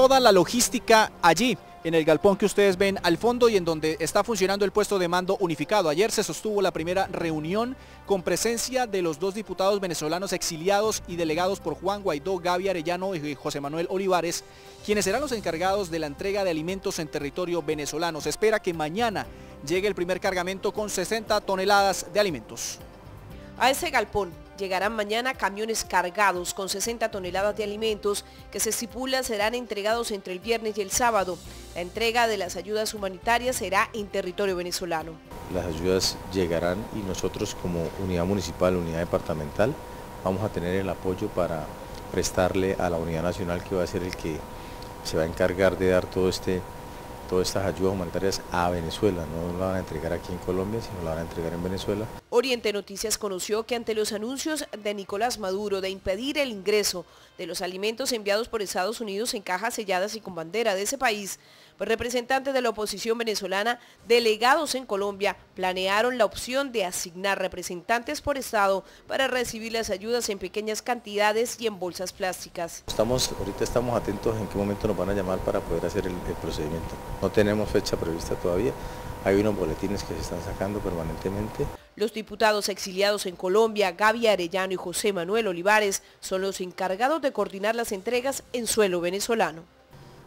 toda la logística allí en el galpón que ustedes ven al fondo y en donde está funcionando el puesto de mando unificado. Ayer se sostuvo la primera reunión con presencia de los dos diputados venezolanos exiliados y delegados por Juan Guaidó, Gaby Arellano y José Manuel Olivares, quienes serán los encargados de la entrega de alimentos en territorio venezolano. Se espera que mañana llegue el primer cargamento con 60 toneladas de alimentos. A ese galpón llegarán mañana camiones cargados con 60 toneladas de alimentos que se estipula serán entregados entre el viernes y el sábado. La entrega de las ayudas humanitarias será en territorio venezolano. Las ayudas llegarán y nosotros como unidad municipal, unidad departamental, vamos a tener el apoyo para prestarle a la unidad nacional que va a ser el que se va a encargar de dar todo este todas estas ayudas humanitarias a Venezuela. No la van a entregar aquí en Colombia, sino la van a entregar en Venezuela. Oriente Noticias conoció que ante los anuncios de Nicolás Maduro de impedir el ingreso de los alimentos enviados por Estados Unidos en cajas selladas y con bandera de ese país, pues representantes de la oposición venezolana delegados en Colombia planearon la opción de asignar representantes por Estado para recibir las ayudas en pequeñas cantidades y en bolsas plásticas. Estamos, ahorita estamos atentos en qué momento nos van a llamar para poder hacer el, el procedimiento. No tenemos fecha prevista todavía, hay unos boletines que se están sacando permanentemente. Los diputados exiliados en Colombia, Gaby Arellano y José Manuel Olivares, son los encargados de coordinar las entregas en suelo venezolano.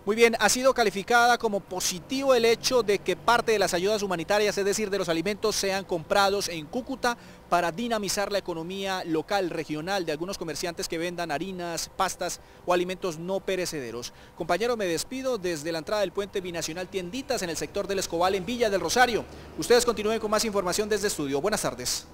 Muy bien, ha sido calificada como positivo el hecho de que parte de las ayudas humanitarias, es decir, de los alimentos, sean comprados en Cúcuta para dinamizar la economía local, regional, de algunos comerciantes que vendan harinas, pastas o alimentos no perecederos. Compañero, me despido desde la entrada del puente binacional Tienditas en el sector del Escobal en Villa del Rosario. Ustedes continúen con más información desde estudio. Buenas tardes.